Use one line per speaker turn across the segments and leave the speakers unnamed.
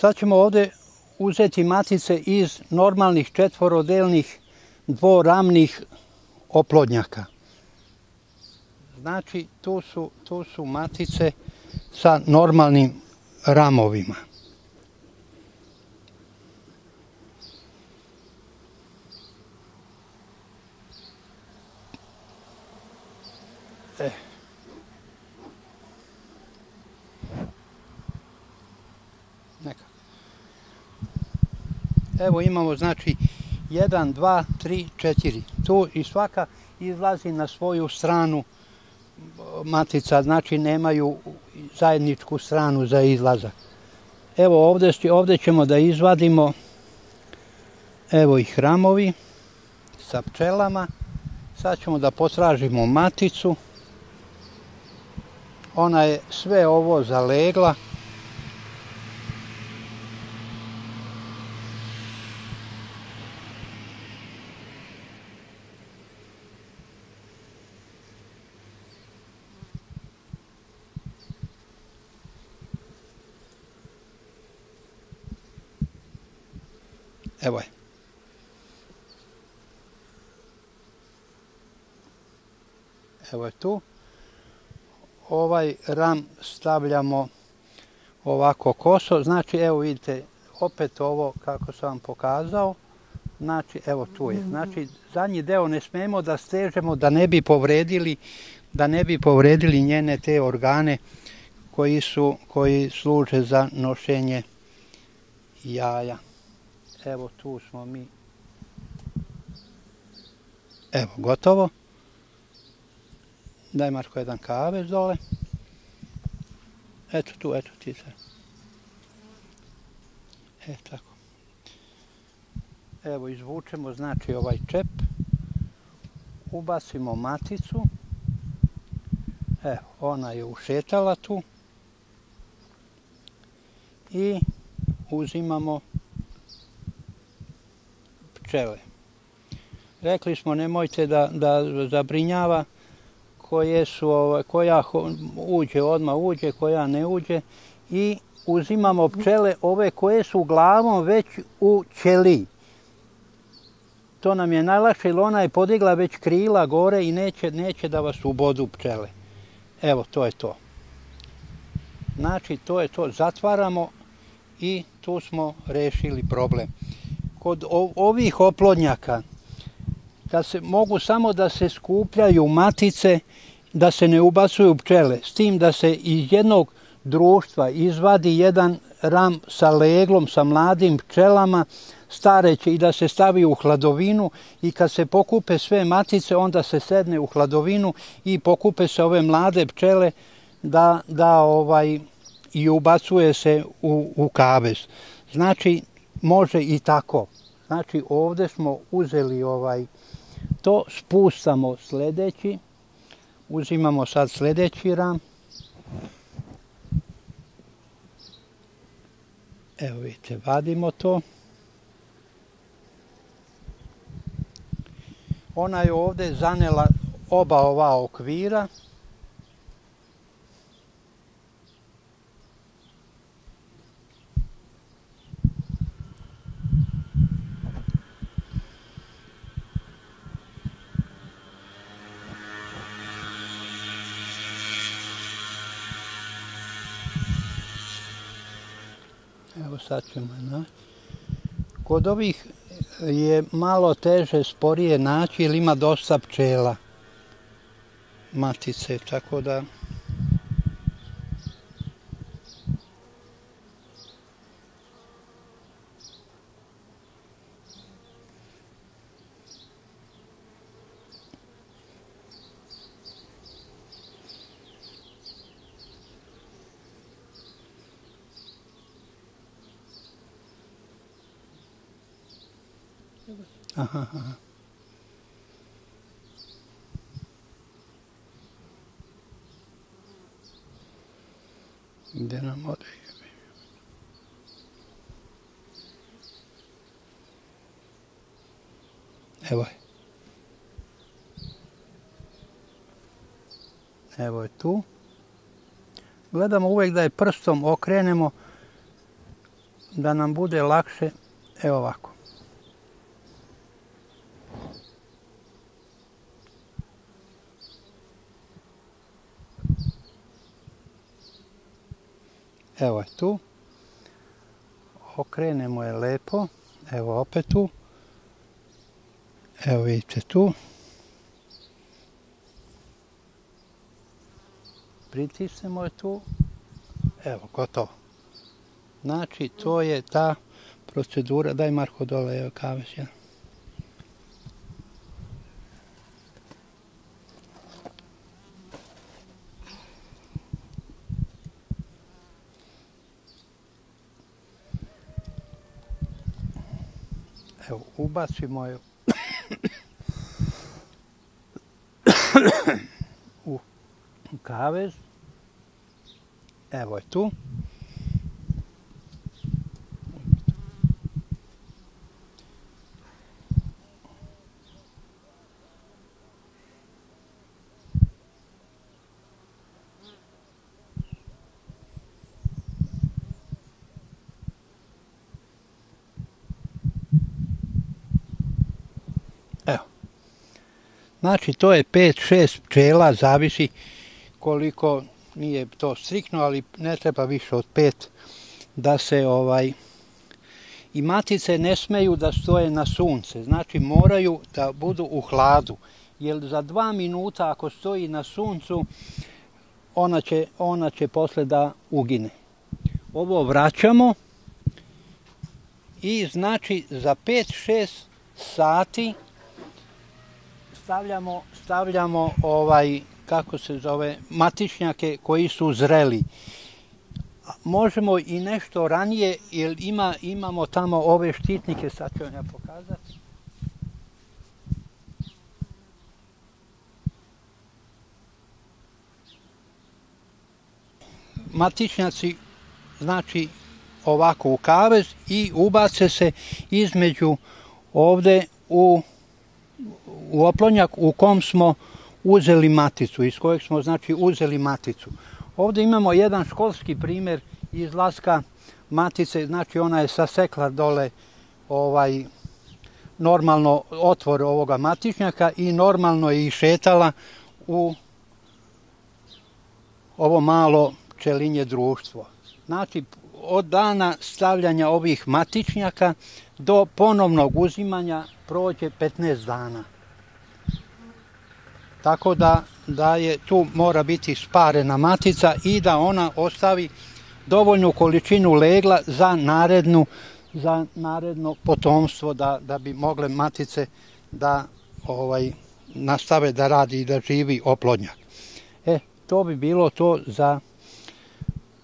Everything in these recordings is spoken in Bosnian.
Sad ćemo ovdje uzeti matice iz normalnih četvorodelnih dvoramnih oplodnjaka. Znači, tu su, tu su matice sa normalnim ramovima. E. Evo imamo znači 1, 2, 3, 4. Tu i svaka izlazi na svoju stranu matica, znači nemaju zajedničku stranu za izlazak. Evo ovdje, ovdje ćemo da izvadimo evo i hramovi sa pčelama. Sad ćemo da potražimo maticu. Ona je sve ovo zalegla. Evo je. Evo je tu. Ovaj ram stavljamo ovako koso. Znači, evo vidite, opet ovo kako sam vam pokazao. Znači, evo tu je. Znači, zadnji deo ne smemo da stežemo da ne bi povredili da ne bi povredili njene te organe koji su koji služe za nošenje jaja. Evo tu smo mi. Evo, gotovo. Daj Marko jedan kavez dole. Eto tu, eto ti se. E, tako. Evo, izvučemo, znači, ovaj čep. Ubacimo maticu. Evo, ona je ušetala tu. I uzimamo pčele. Rekli smo nemojte da, da zabrinjava koje su, ovaj, koja uđe, odmah uđe, koja ne uđe i uzimamo pčele ove koje su glavom već u ćeli. To nam je najlakše, jer ona je podigla već krila gore i neće, neće da vas ubodu pčele. Evo, to je to. Znači, to je to. Zatvaramo i tu smo rešili problem kod ovih oplodnjaka, da se mogu samo da se skupljaju matice, da se ne ubacuju pčele, s tim da se iz jednog društva izvadi jedan ram sa leglom, sa mladim pčelama, stareće i da se stavi u hladovinu i kad se pokupe sve matice, onda se sedne u hladovinu i pokupe se ove mlade pčele da, da ovaj i ubacuje se u, u kavez. Znači, može i tako. Znači ovdje smo uzeli ovaj to, spustamo sljedeći, uzimamo sad sljedeći ram. Evo vidite, vadimo to. Ona je ovdje zanela oba ova okvira. Evo sad ćemo naći. Kod ovih je malo teže, sporije naći, jer ima dosta pčela matice, tako da... Aha, aha. Gdje nam ode? Evo je. Evo je tu. Gledamo uvek da je prstom okrenemo da nam bude lakše, evo ovako. Evo je tu. Okrenemo je lepo. Evo opet tu. Evo vidite tu. Pritisnemo je tu. Evo, gotovo. Znači, to je ta procedura. Daj Marko dole, evo kaveš, jedan. Evo, ubacimo je u kavez. Evo je tu. Znači, to je 5-6 pčela, zavisi koliko nije to strikno, ali ne treba više od 5 da se ovaj i matice ne smeju da stoje na sunce, znači moraju da budu u hladu, jer za dva minuta ako stoji na suncu, ona će, ona će posle da ugine. Ovo vraćamo i znači za 5-6 sati stavljamo, stavljamo ovaj, kako se zove, matičnjake koji su zreli. Možemo i nešto ranije, jer ima, imamo tamo ove štitnike, sad ću vam ja pokazati. Matičnjaci, znači, ovako u kavez i ubace se između ovde u u oplonjak u kom smo uzeli maticu, iz kojeg smo znači uzeli maticu. Ovdje imamo jedan školski primjer izlaska matice, znači ona je sasekla dole ovaj normalno otvor ovoga matičnjaka i normalno je išetala u ovo malo čelinje društvo. Znači, od dana stavljanja ovih matičnjaka do ponovnog uzimanja prođe 15 dana. Tako da, da je tu mora biti sparena matica i da ona ostavi dovoljnu količinu legla za narednu za naredno potomstvo da, da bi mogle matice da ovaj nastave da radi i da živi oplodnjak. E, to bi bilo to za,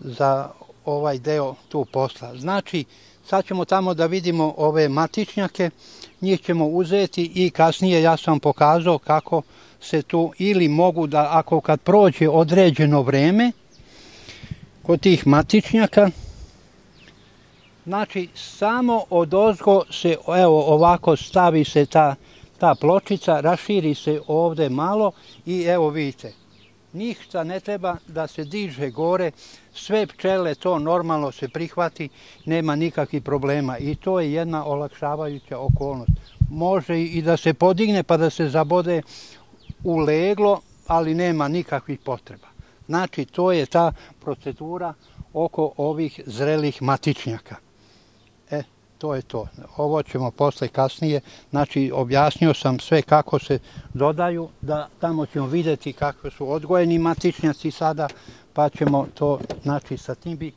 za ovaj deo tu posla. Znači, sad ćemo tamo da vidimo ove matičnjake, njih ćemo uzeti i kasnije ja sam pokazao kako se tu ili mogu da ako kad prođe određeno vreme kod tih matičnjaka znači samo od ozgo se evo ovako stavi se ta, ta pločica raširi se ovde malo i evo vidite. Ništa ne treba da se diže gore sve pčele to normalno se prihvati nema nikakvih problema i to je jedna olakšavajuća okolnost može i da se podigne pa da se zabode u leglo, ali nema nikakvih potreba. Znači, to je ta procedura oko ovih zrelih matičnjaka. To je to. Ovo ćemo posle kasnije. Znači, objasnio sam sve kako se dodaju, da tamo ćemo videti kakve su odgojeni matičnjaci sada, pa ćemo to, znači, sa tim bi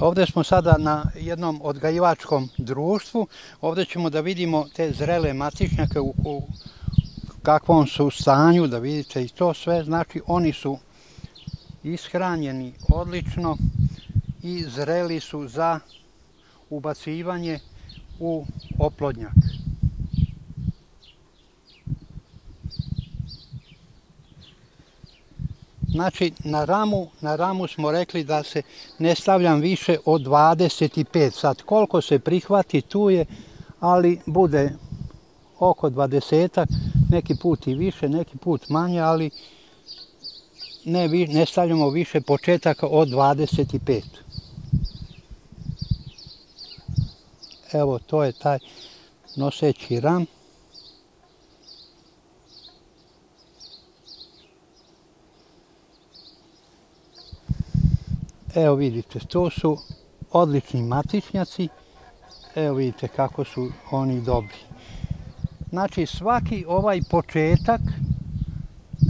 Ovdje smo sada na jednom odgajivačkom društvu. Ovdje ćemo da vidimo te zrele matičnjake u, u kakvom su stanju, da vidite i to sve. Znači, oni su ishranjeni odlično i zreli su za ubacivanje u oplodnjak. Znači, na ramu, na ramu smo rekli da se ne stavljam više od 25. Sad, koliko se prihvati, tu je, ali bude oko 20 neki put i više, neki put manje, ali ne, ne stavljamo više početaka od 25. Evo, to je taj noseći ram. Evo vidite, to su odlični matičnjaci. Evo vidite kako su oni dobri. Znači svaki ovaj početak,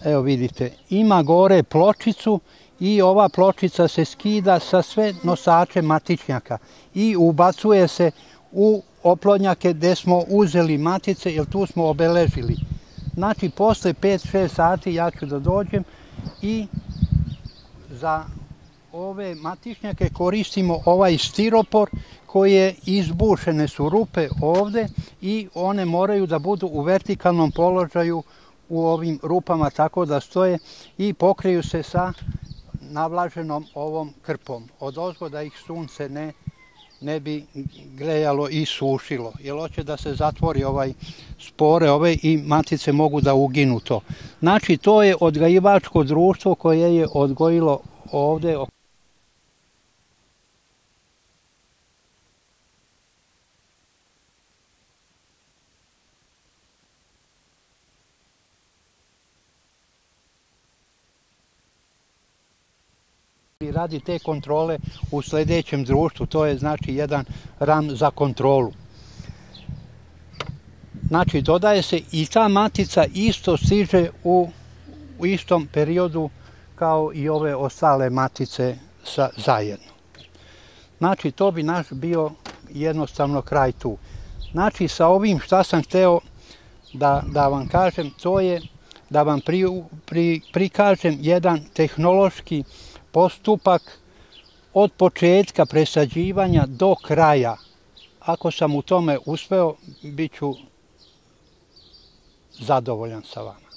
evo vidite, ima gore pločicu i ova pločica se skida sa sve nosače matičnjaka i ubacuje se u oplodnjake gde smo uzeli matice, jer tu smo obeležili. Znači, posle 5-6 sati ja ću da dođem i za ove matišnjake koristimo ovaj stiropor koji je izbušene su rupe ovde i one moraju da budu u vertikalnom položaju u ovim rupama tako da stoje i pokriju se sa navlaženom ovom krpom. Od ozgo da ih sunce ne, ne bi grejalo i sušilo. Jer hoće da se zatvori ovaj spore ove i matice mogu da uginu to. Znači to je odgajivačko društvo koje je odgojilo ovde radi te kontrole u sljedećem društvu. To je znači jedan ram za kontrolu. Znači dodaje se i ta matica isto stiže u, u istom periodu kao i ove ostale matice sa, zajedno. Znači to bi naš bio jednostavno kraj tu. Znači sa ovim šta sam hteo da, da vam kažem, to je da vam pri, pri, prikažem jedan tehnološki postupak od početka presađivanja do kraja. Ako sam u tome uspeo, bit ću zadovoljan sa vama.